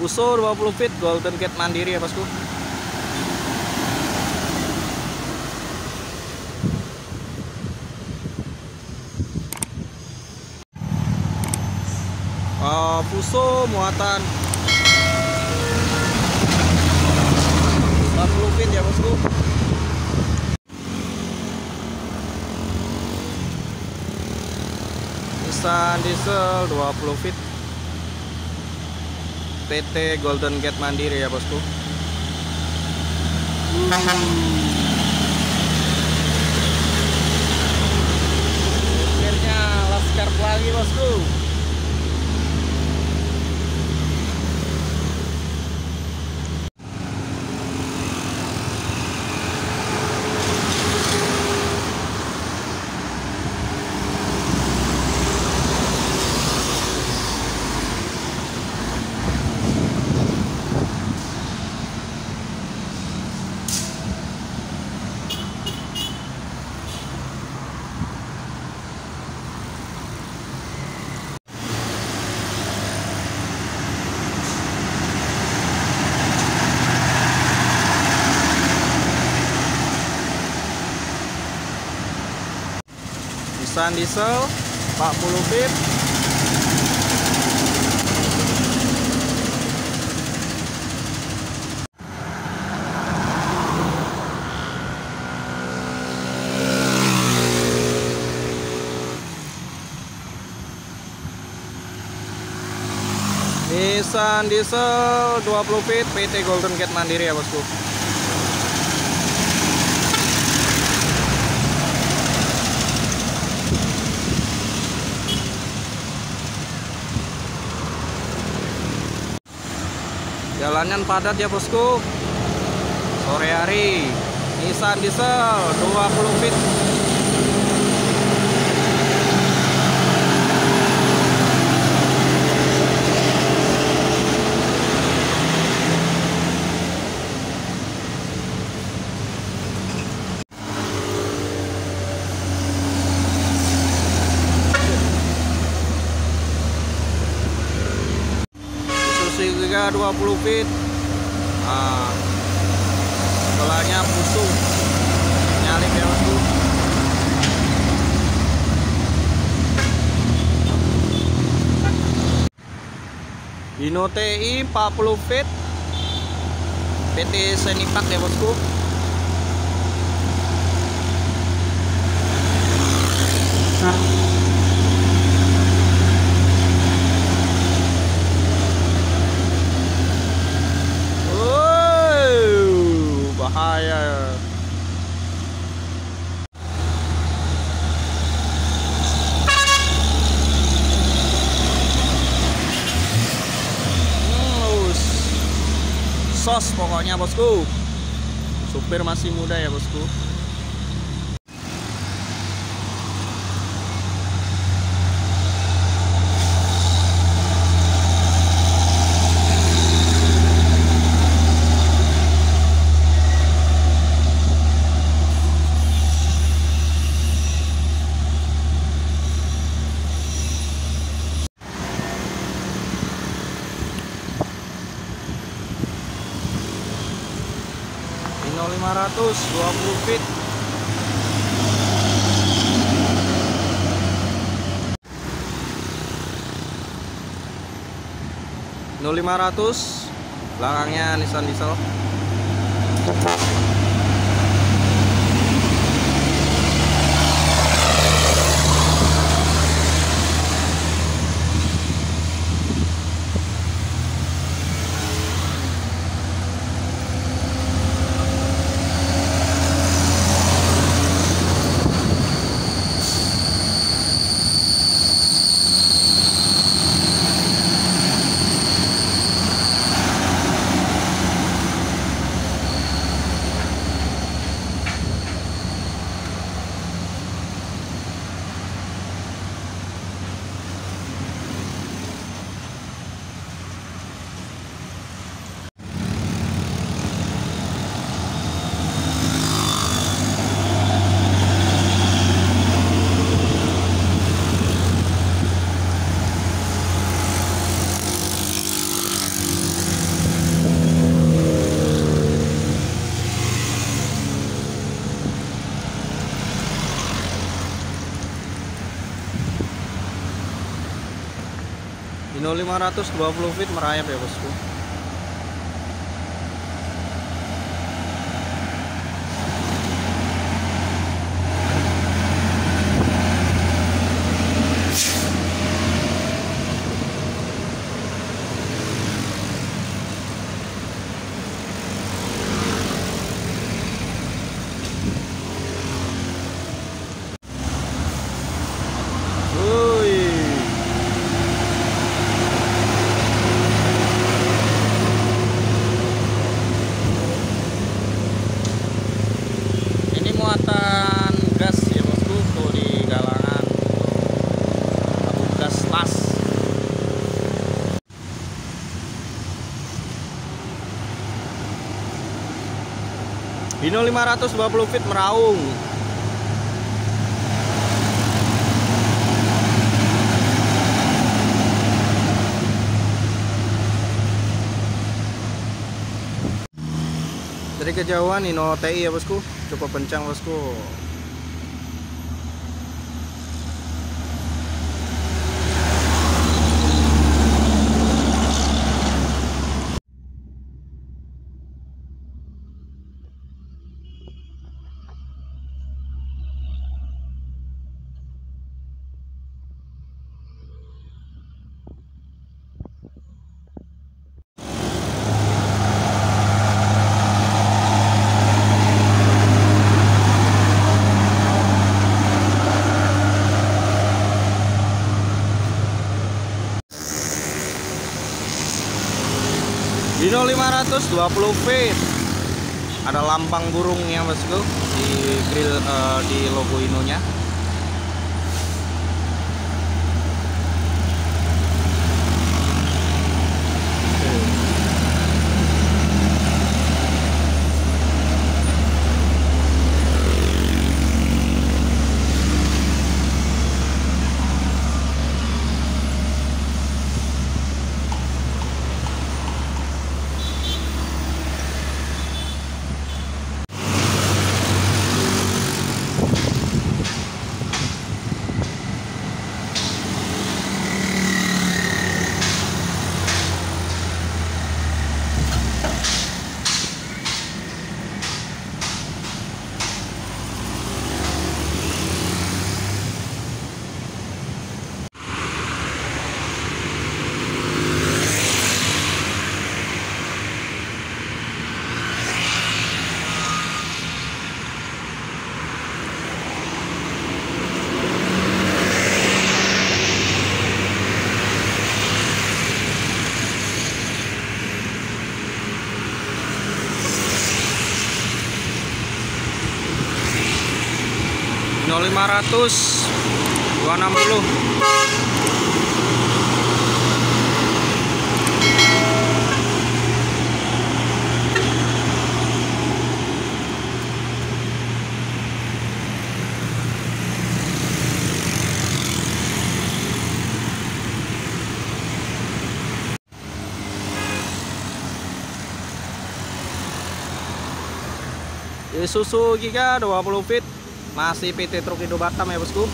Uso 20 feet Golden Gate Mandiri ya bosku. Uh, Fuso muatan 40 feet ya bosku. Nissan diesel 20 feet. PT Golden Gate Mandiri ya bosku. Akhirnya laskar lagi bosku Nissan diesel 40 feet Nissan diesel 20 feet PT Golden Gate Mandiri ya bosku Jalanan padat ya bosku. Sore hari. Nissan diesel 20 feet Juga 20 feet. Nah, Setelahnya pusung Nyalip ya bosku Dino TI 40 feet. PT Senipak ya bosku Wow, bosku. Supir masih muda ya bosku. Dino 500 20 feet. Dino 500 belakangnya Nissan Diesel 520 feet merayap ya bosku Woi. Ini muatan gas ya bosku tuh di galangan tabung gas las. Dino 520 feet meraung. Dari kejauhan Nino TI ya bosku, cukup kencang bosku. Dino 520 feet. Ada lampang burungnya bosku di grill eh, di logo Inonya. 500 260 Isuzu Giga 20 feet masih PT Truk Indo Batam ya bosku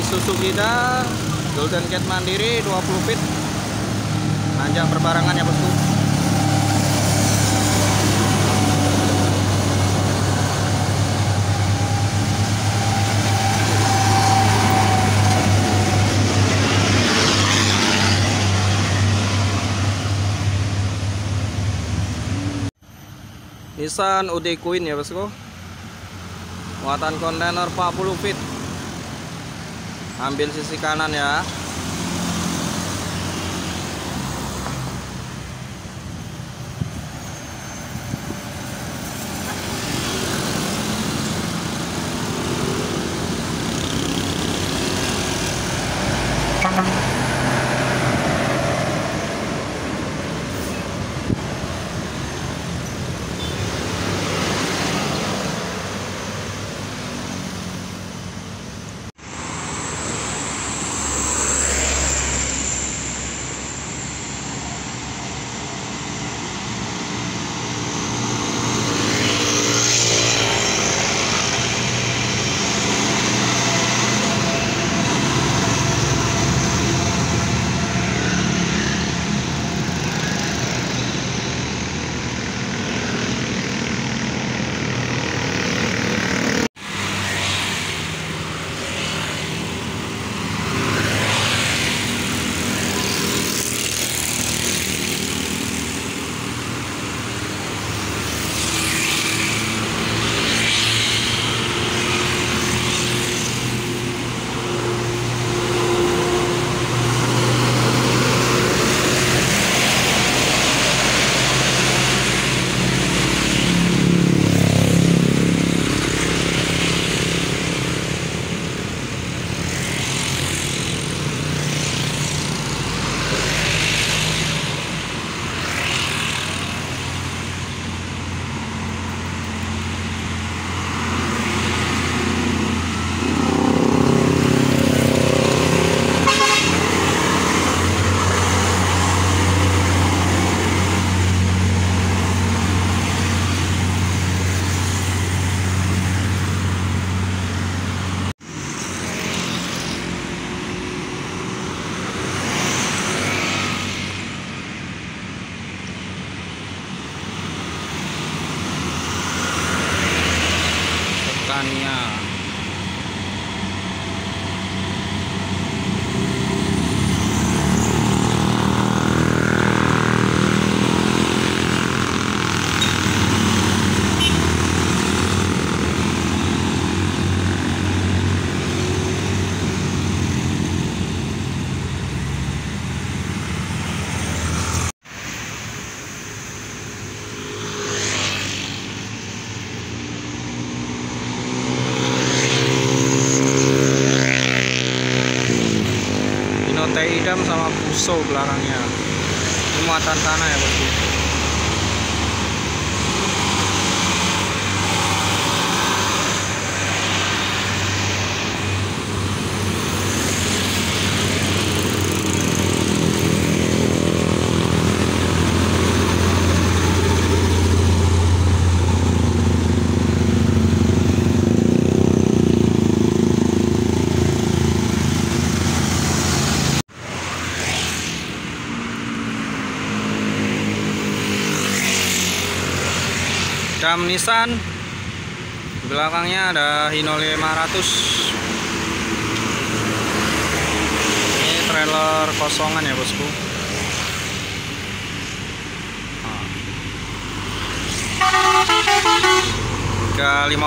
Isuzu kita Golden Cat Mandiri 20 feet. Nanjak berbarangan ya bosku. Nissan UD Queen ya bosku. Muatan kontainer 40 feet ambil sisi kanan ya T idam sama Fuso belakangnya. Muatan tanah ya bosku dam Nissan belakangnya ada Hino 500 ini trailer kosongan ya bosku. Nah. 350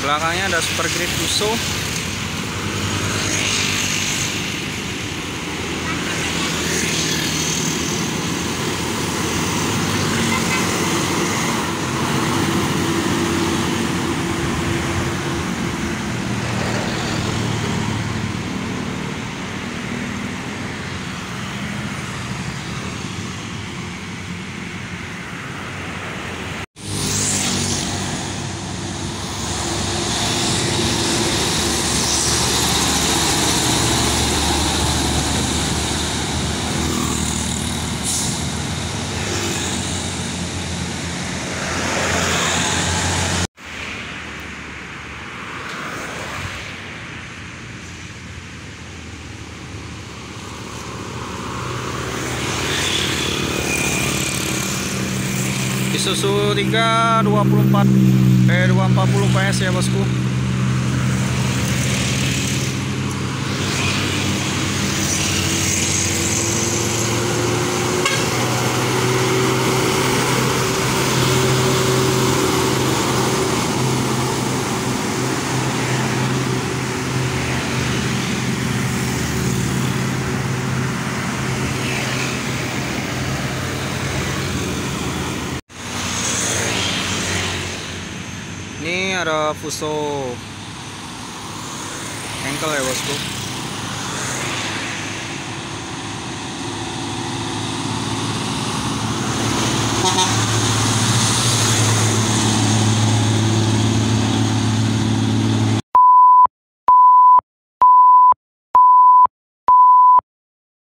belakangnya ada super grid Fuso Isuzu 3 24 eh 240 PS ya bosku Ini ada Fuso ankle ya bosku